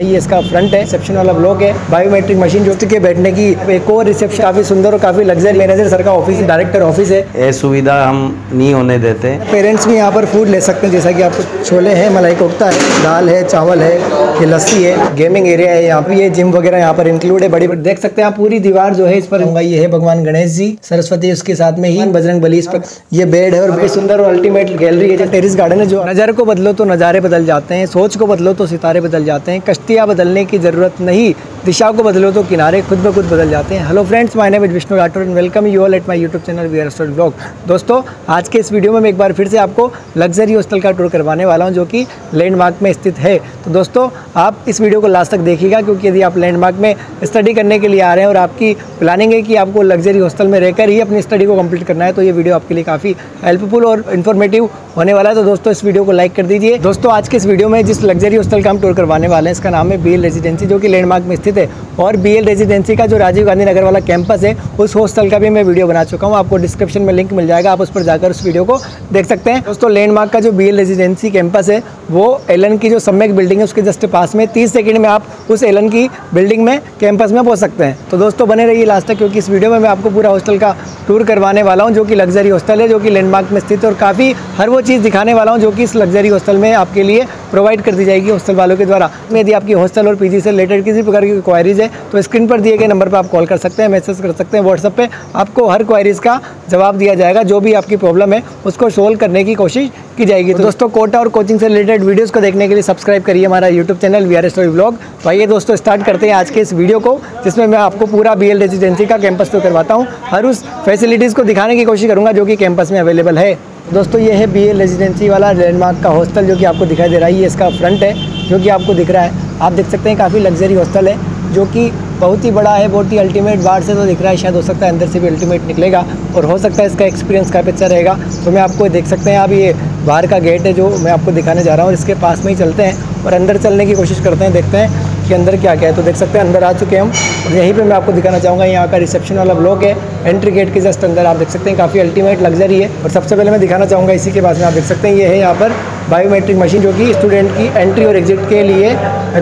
ये इसका फ्रंट है रिसेप्शन वाला ब्लॉक है। बायोमेट्रिक मशीन जो के बैठने की एक और रिसेप्शन काफ़ी सुंदर और काफ़ी लग्जरी मैनेजर सर का ऑफ़िस है डायरेक्टर ऑफ़िस है। ये सुविधा हम नहीं होने देते। पेरेंट्स भी यहाँ पर फ़ूड ले सकते हैं जैसा कि आपको छोले हैं मलाई कोफ्ता है दाल है चावल है ये लस्सी है गेमिंग एरिया है यहाँ पे ये जिम वगैरह यहाँ पर इंक्लूड है बड़ी देख सकते हैं आप पूरी दीवार जो है इस पर ये है भगवान गणेश जी सरस्वती उसके साथ में ही बजरंग बली इस पर। ये बेड है और बड़ी सुंदर और अल्टीमेट गैलरी है टेरिस गार्डन है जो नज़र को बदलो तो नज़ारे बदल जाते हैं सोच को बदलो तो सितारे बदल जाते हैं कश्तियाँ बदलने की ज़रूरत नहीं। दिशा को बदलो तो किनारे खुद ब खुद बदल जाते हैं। Hello friends my name is Vishnu Rathore and welcome you all at my YouTube channel we are store blog दोस्तों, आज के इस वीडियो में मैं एक बार फिर से आपको लग्जरी हॉस्टल का टूर करवाने वाला हूँ, जो कि लैंडमार्क में स्थित है। तो दोस्तों, आप इस वीडियो को लास्ट तक देखिएगा, क्योंकि यदि आप लैंडमार्क में स्टडी करने के लिए आ रहे हैं और आपकी प्लानिंग है कि आपको लग्जरी हॉस्टल में रहकर ही अपनी स्टडी को कंप्लीट करना है तो ये वीडियो आपके लिए काफ़ी हेल्पफुल और इन्फॉर्मेटिव होने वाला है। तो दोस्तों, इस वीडियो को लाइक कर दीजिए। दोस्तों, आज के इस वीडियो में जिस लग्जरी हॉस्टल का हम टूर करवाने वाले हैं, इसका नाम है बी रेजिडेंसी जो कि लैंडमार्क में स्थित है और बीएल रेजिडेंसी का जो राजीव गांधी नगर वाला कैंपस है, उस हॉस्टल का भी मैं वीडियो बना चुका हूँ। आपको डिस्क्रिप्शन में लिंक मिल जाएगा, आप उस पर जाकर उस वीडियो को देख सकते हैं। दोस्तों लैंडमार्क का जो बी रेजिडेंसी कैंपस है वो एलन की जो सम्यक बिल्डिंग है, उसके जस्ट पास में, तीस सेकेंड में आप उस एलन की बिल्डिंग में कैंपस में पहुँच सकते हैं। तो दोस्तों, बने रहिए लास्ट तक, क्योंकि इस वीडियो में मैं आपको पूरा हॉस्टल का टूर करवाने वाला हूँ, जो कि लग्जरी हॉस्टल है, जो कि लैंडमार्क में स्थित है, और काफ़ी हर वो चीज़ दिखाने वाला हूँ, जो कि इस लग्जरी हॉस्टल में आपके लिए प्रोवाइड कर दी जाएगी हॉस्टल वालों के द्वारा। यदि आपकी हॉस्टल और पीजी से रिलेटेड किसी प्रकार की क्वायरीज है तो स्क्रीन पर दिए गए नंबर पर आप कॉल कर सकते हैं मैसेज कर सकते हैं व्हाट्सअप पर आपको हर क्वायरीज का जवाब दिया जाएगा, जो भी आपकी प्रॉब्लम है, उसको सोल्व करने की कोशिश की जाएगी तो दोस्तों कोटा और कोचिंग से रिलेटेड वीडियोस को देखने के लिए सब्सक्राइब करिए हमारा YouTube channel we are story blog तो आइए दोस्तों स्टार्ट करते हैं आज के इस वीडियो को जिसमें मैं आपको पूरा बीएल रेजिडेंसी का कैंपस तो करवाता हूँ। हर उस फैसिलिटीज़ को दिखाने की कोशिश करूँगा जो कि कैंपस में अवेलेबल है। दोस्तों ये है बी रेजिडेंसी वाला लैंडमार्क का हॉस्टल जो कि आपको दिखाई दे रहा है। ये इसका फ्रंट है जो कि आपको दिख रहा है। आप देख सकते हैं काफ़ी लग्जरी हॉस्टल है जो कि बहुत ही बड़ा है बहुत ही अल्टीमेट बाहर से तो दिख रहा है। शायद हो सकता है अंदर से भी अल्टीमेट निकलेगा और हो सकता है इसका एक्सपीरियंस काफ़ी अच्छा रहेगा। तो मैं आपको देख सकते हैं आप ये बाहर का गेट है जो मैं आपको दिखाने जा रहा हूँ इसके पास में ही चलते हैं और अंदर चलने की कोशिश करते हैं, देखते हैं कि अंदर क्या क्या है। तो देख सकते हैं, अंदर आ चुके हैं हम और यहीं पे मैं आपको दिखाना चाहूँगा, यहाँ का रिसेप्शन वाला ब्लॉक है। एंट्री गेट के जस्ट अंदर आप देख सकते हैं, काफ़ी अल्टीमेट लग्जरी है। और सबसे पहले मैं दिखाना चाहूँगा, इसी के पास में आप देख सकते हैं, ये है यहाँ पर बायोमेट्रिक मशीन जो कि स्टूडेंट की एंट्री और एग्जिट के लिए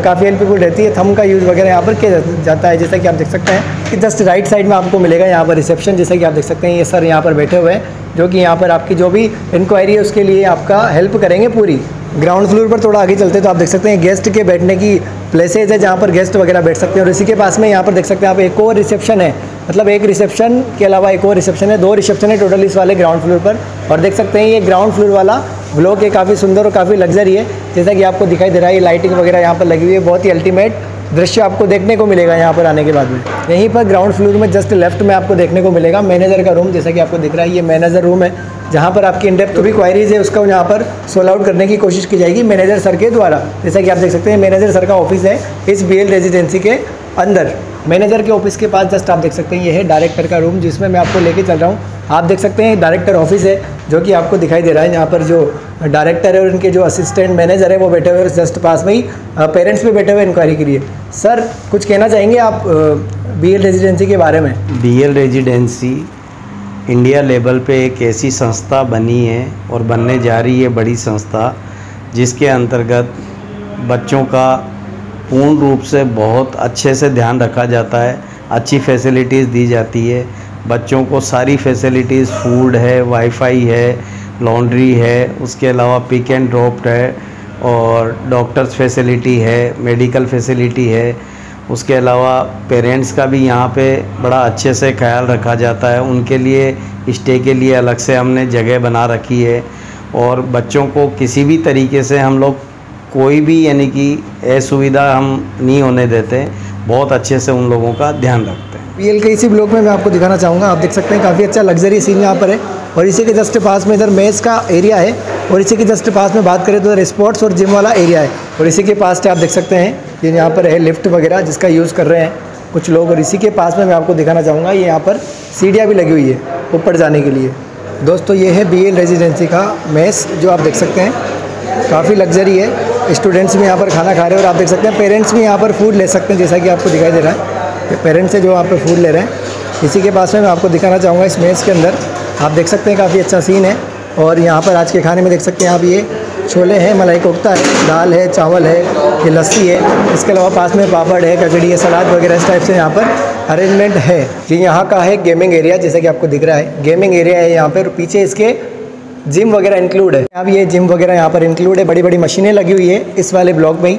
काफ़ी हेल्पफुल रहती है। थम का यूज़ वगैरह यहाँ पर किया जाता है, जैसा कि आप देख सकते हैं कि जस्ट राइट साइड में आपको मिलेगा यहाँ पर रिसेप्शन जैसा कि आप देख सकते हैं, ये सर यहाँ पर बैठे हुए हैं। जो कि यहाँ पर आपकी जो भी इंक्वायरी है, उसके लिए आपका हेल्प करेंगे पूरी। ग्राउंड फ्लोर पर थोड़ा आगे चलते तो आप देख सकते हैं गेस्ट के बैठने की प्लेसेज है जहाँ पर गेस्ट वगैरह बैठ सकते हैं। और इसी के पास में यहाँ पर देख सकते हैं आप, एक और रिसेप्शन है। मतलब एक रिसेप्शन के अलावा एक और रिसेप्शन है। दो रिसेप्शन है टोटल इस वाले ग्राउंड फ्लोर पर। और देख सकते हैं, ये ग्राउंड फ्लोर वाला ब्लॉक है काफ़ी सुंदर और काफ़ी लग्जरी है। जैसा कि आपको दिखाई दे रहा है लाइटिंग वगैरह यहाँ पर लगी हुई है। बहुत ही अल्टीमेट दृश्य आपको देखने को मिलेगा यहाँ पर आने के बाद में। यहीं पर ग्राउंड फ्लोर में जस्ट लेफ़्ट में आपको देखने को मिलेगा। मैनेजर का रूम जैसा कि आपको दिख रहा है, ये मैनेजर रूम है, जहाँ पर आपकी इंडेप्थ भी क्वायरीज है, उसका यहाँ पर सोल आउट करने की कोशिश की जाएगी मैनेजर सर के द्वारा। जैसा कि आप देख सकते हैं मैनेजर सर का ऑफ़िस है इस बीएल रेजिडेंसी के अंदर। मैनेजर के ऑफ़िस के पास जस्ट आप देख सकते हैं, ये है डायरेक्टर का रूम जिसमें मैं आपको लेके चल रहा हूँ। आप देख सकते हैं डायरेक्टर ऑफ़िस है जो कि आपको दिखाई दे रहा है। यहाँ पर जो डायरेक्टर है और उनके जो असिस्टेंट मैनेजर है, वो बैठे हुए जस्ट पास में ही पेरेंट्स भी बैठे हुए इंक्वायरी के लिए। सर कुछ कहना चाहेंगे आप बी एल रेजिडेंसी के बारे में? B L residency India level पे एक ऐसी संस्था बनी है और बनने जा रही है बड़ी संस्था, जिसके अंतर्गत बच्चों का पूर्ण रूप से बहुत अच्छे से ध्यान रखा जाता है, अच्छी फैसिलिटीज़ दी जाती है बच्चों को सारी फैसिलिटीज़ फ़ूड है वाईफाई है लॉन्ड्री है, उसके अलावा पिक एंड ड्रॉप है और डॉक्टर्स फैसिलिटी है मेडिकल फैसिलिटी है। उसके अलावा पेरेंट्स का भी यहाँ पे बड़ा अच्छे से ख्याल रखा जाता है। उनके लिए स्टे के लिए अलग से हमने जगह बना रखी है और बच्चों को किसी भी तरीके से हम लोग कोई भी यानी कि असुविधा हम नहीं होने देते। बहुत अच्छे से उन लोगों का ध्यान रखते हैं। पी के इसी ब्लॉक में मैं आपको दिखाना चाहूँगा। आप देख सकते हैं, काफ़ी अच्छा लग्जरी सीन यहाँ पर है। और इसी के जस्ट पास में इधर मेज़ का एरिया है। और इसी के जस्ट पास में बात करें तो इधर स्पोर्ट्स और जिम वाला एरिया है। और इसी के पास से आप देख सकते हैं, ये यहाँ पर है लिफ्ट वगैरह जिसका यूज़ कर रहे हैं कुछ लोग। और इसी के पास में मैं आपको दिखाना चाहूँगा, ये यहाँ पर सीढ़ियाँ भी लगी हुई है ऊपर जाने के लिए। दोस्तों, ये है बीएल रेजिडेंसी का मेस, जो आप देख सकते हैं, काफ़ी लग्जरी है। स्टूडेंट्स भी यहाँ पर खाना खा रहे हैं और आप देख सकते हैं पेरेंट्स भी यहाँ पर फ़ूड ले सकते हैं, जैसा कि आपको दिखाई दे रहा है। पेरेंट्स से जो पर फ़ूड ले रहे हैं, इसी के पास में मैं आपको दिखाना चाहूँगा इस मेज़ के अंदर। आप देख सकते हैं काफ़ी अच्छा सीन है और यहाँ पर आज के खाने में देख सकते हैं आप ये छोले हैं, मलाई कोफ्ता है, दाल है, चावल है, ये लस्सी है। इसके अलावा पास में पापड़ है, ककड़ी है, सलाद वगैरह इस टाइप से यहाँ पर अरेंजमेंट है। ये यहाँ का है गेमिंग एरिया जैसे कि आपको दिख रहा है। गेमिंग एरिया है यहाँ पर, पीछे इसके जिम वगैरह इंक्लूड है। अब ये जिम वगैरह यहाँ पर इंक्लूड है। बड़ी बड़ी मशीनें लगी हुई है इस वाले ब्लॉक में ही।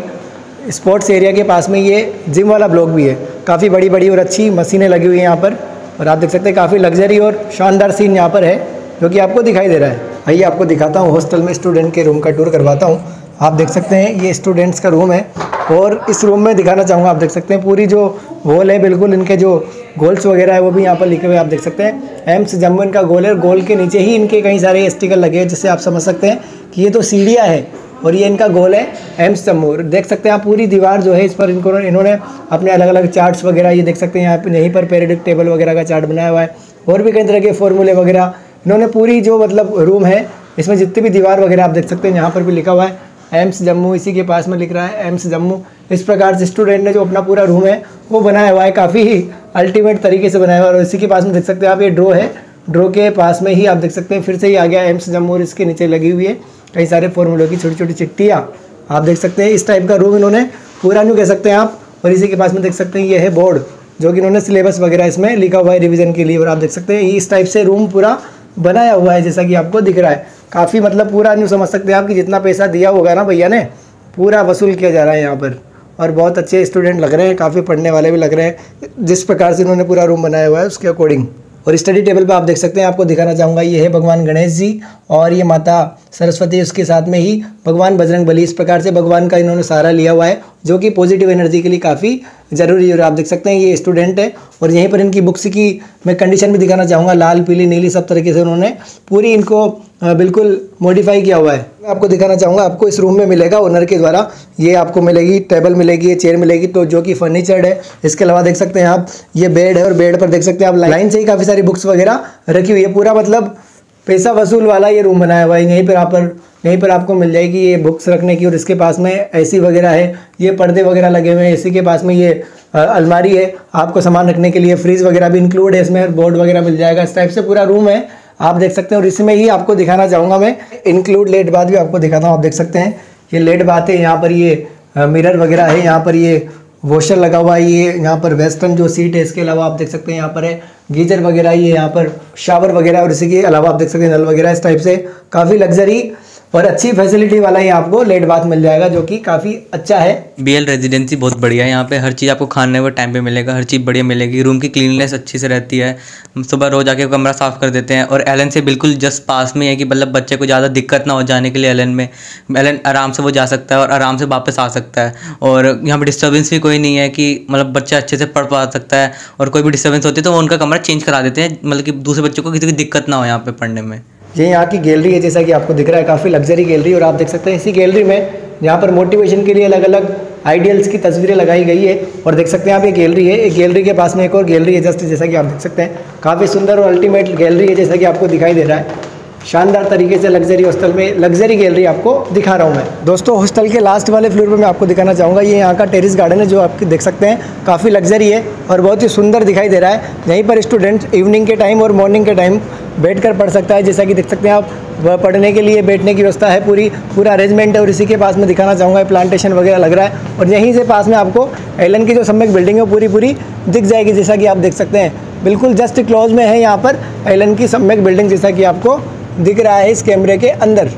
स्पोर्ट्स एरिया के पास में ये जिम वाला ब्लॉक भी है। काफ़ी बड़ी बड़ी और अच्छी मशीनें लगी हुई हैं यहाँ पर। और आप देख सकते हैं काफ़ी लग्जरी और शानदार सीन यहाँ पर है, जो कि आपको दिखाई दे रहा है। आइए आपको दिखाता हूँ, हॉस्टल में स्टूडेंट के रूम का टूर करवाता हूँ। आप देख सकते हैं, ये स्टूडेंट्स का रूम है। और इस रूम में दिखाना चाहूँगा, आप देख सकते हैं पूरी जो वॉल है, बिल्कुल इनके जो गोल्स वगैरह है, वो भी यहाँ पर लिखे हुए आप देख सकते हैं। एम्स जम्मू इनका गोल है गोल के नीचे ही इनके कई सारे स्टिकर लगे हैं, जिससे आप समझ सकते हैं कि ये तो सीढ़ियाँ है। और ये इनका गोल है एम्स जम्मू देख सकते हैं आप पूरी दीवार जो है, इस पर इनको इन्होंने अपने अलग अलग चार्ट्स वगैरह, ये देख सकते हैं यहाँ पर यहीं पर पेरिडिक टेबल वगैरह का चार्ट बनाया हुआ है। और भी कई तरह के फॉर्मूले वगैरह। इन्होंने पूरी जो मतलब रूम है, इसमें जितनी भी दीवार वगैरह आप देख सकते हैं, यहाँ पर भी लिखा हुआ है एम्स जम्मू इसी के पास में लिख रहा है एम्स जम्मू इस प्रकार से स्टूडेंट ने जो अपना पूरा रूम है, वो बनाया हुआ है, काफ़ी अल्टीमेट तरीके से बनाया हुआ है। और इसी के पास में देख सकते हैं आप, ये ड्रो है ड्रो के पास में ही आप देख सकते हैं, फिर से ही आ गया एम्स जम्मू और इसके नीचे लगी हुई है। कई सारे फॉर्मूलों की छोटी छोटी चिट्टियाँ आप देख सकते हैं। इस टाइप का रूम इन्होंने पूरा न्यू कह सकते हैं आप, और इसी के पास में देख सकते हैं, ये है बोर्ड जो कि इन्होंने सिलेबस वगैरह इसमें लिखा हुआ है रिविज़न के लिए, और आप देख सकते हैं, इस टाइप से रूम पूरा बनाया हुआ है, जैसा कि आपको दिख रहा है। काफ़ी मतलब पूरा न्यू समझ सकते हैं आप कि जितना पैसा दिया होगा ना भैया ने, पूरा वसूल किया जा रहा है यहाँ पर। और बहुत अच्छे स्टूडेंट लग रहे हैं, काफ़ी पढ़ने वाले भी लग रहे हैं, जिस प्रकार से इन्होंने पूरा रूम बनाया हुआ है, उसके अकॉर्डिंग और स्टडी टेबल पे आप देख सकते हैं, आपको दिखाना चाहूँगा, ये है भगवान गणेश जी और ये माता सरस्वती उसके साथ में ही भगवान बजरंग बली, इस प्रकार से भगवान का इन्होंने सहारा लिया हुआ है, जो कि पॉजिटिव एनर्जी के लिए काफ़ी ज़रूरी है और आप देख सकते हैं ये स्टूडेंट है और यहीं पर इनकी बुक्स की मैं कंडीशन भी दिखाना चाहूँगा, लाल, पीली, नीली सब तरीके से उन्होंने पूरी इनको बिल्कुल मॉडिफाई किया हुआ है। मैं आपको दिखाना चाहूँगा, आपको इस रूम में मिलेगा ओनर के द्वारा, ये आपको मिलेगी टेबल मिलेगी, ये चेयर मिलेगी तो जो कि फर्नीचर्ड है, इसके अलावा देख सकते हैं आप, ये बेड है और बेड पर देख सकते हैं आप लाइन से ही काफ़ी सारी बुक्स वगैरह रखी हुई है, पूरा मतलब पैसा वसूल वाला ये रूम बनाया हुआ है, यहीं पर आप पर यहीं पर आपको मिल जाएगी ये बुक्स रखने की, और इसके पास में एसी वगैरह है, ये पर्दे वगैरह लगे हुए हैं एसी के पास में ये अलमारी है, आपको सामान रखने के लिए फ्रिज वगैरह भी इंक्लूड है, इसमें बोर्ड वगैरह मिल जाएगा, इस टाइप से पूरा रूम है, आप देख सकते हैं, और इसमें ही आपको दिखाना चाहूँगा मैं इंक्लूड लेट बात भी आपको दिखाता हूँ, आप देख सकते हैं, ये लेट बात है, यहाँ पर ये मिरर वगैरह है, यहाँ पर ये वॉशर लगा हुआ है ये, यहाँ पर वेस्टर्न जो सीट है, इसके अलावा आप देख सकते हैं यहाँ पर है, गीजर वगैरह, ये यहाँ पर शावर वगैरह, और इसी के अलावा आप देख सकते हैं नल वगैरह, इस टाइप से काफ़ी लग्जरी और अच्छी फैसिलिटी वाला ही आपको लेट बात मिल जाएगा, जो कि काफ़ी अच्छा है। बीएल रेजिडेंसी बहुत बढ़िया है यहाँ पे। हर चीज़ आपको खाने को टाइम पे मिलेगा, हर चीज़ बढ़िया मिलेगी। रूम की क्लीननेस अच्छी से रहती है। सुबह रोज आके कमरा साफ़ कर देते हैं। और एलन से बिल्कुल जस्ट पास में है कि मतलब बच्चे को ज़्यादा दिक्कत ना हो जाने के लिए एलन में। एलन आराम से वो जा सकता है और आराम से वापस आ सकता है। और यहाँ पर डिस्टर्बेंस भी कोई नहीं है कि मतलब बच्चा अच्छे से पढ़ पा सकता है। और कोई भी डिस्टर्बेंस होती है तो वो उनका कमरा चेंज करा देते हैं। मतलब कि दूसरे बच्चों को किसी की दिक्कत ना हो यहाँ पर पढ़ने में। ये यहाँ की गैलरी है, जैसा कि आपको दिख रहा है, काफ़ी लग्जरी गैलरी और आप देख सकते हैं इसी गैलरी में यहाँ पर मोटिवेशन के लिए अलग अलग आइडियल्स की तस्वीरें लगाई गई है और देख सकते हैं आप ये गैलरी है। एक गैलरी के पास में एक और गैलरी है, जस्ट जैसा कि आप देख सकते हैं। काफ़ी सुंदर और अल्टीमेट गैलरी है, जैसा कि आपको दिखाई दे रहा है। शानदार तरीके से लग्जरी हॉस्टल में लग्जरी गैलरी आपको दिखा रहा हूँ मैं। दोस्तों हॉस्टल के लास्ट वाले फ्लोर पर मैं आपको दिखाना चाहूँगा, ये यहाँ का टेरिस गार्डन है, जो आप देख सकते हैं, काफ़ी लग्जरी है और बहुत ही सुंदर दिखाई दे रहा है। यहीं पर स्टूडेंट इवनिंग के टाइम और मॉर्निंग के टाइम बैठ कर पढ़ सकता है, जैसा कि देख सकते हैं आप पढ़ने के लिए बैठने की व्यवस्था है पूरी, पूरा अरेंजमेंट है और इसी के पास में दिखाना चाहूँगा प्लांटेशन वगैरह लग रहा है। और यहीं से पास में आपको एलन की जो सम्यक बिल्डिंग है पूरी पूरी दिख जाएगी, जैसा कि आप देख सकते हैं। बिल्कुल जस्ट क्लोज में है यहाँ पर एलन की सम्यक बिल्डिंग जैसा कि आपको दिख रहा है इस कैमरे के अंदर।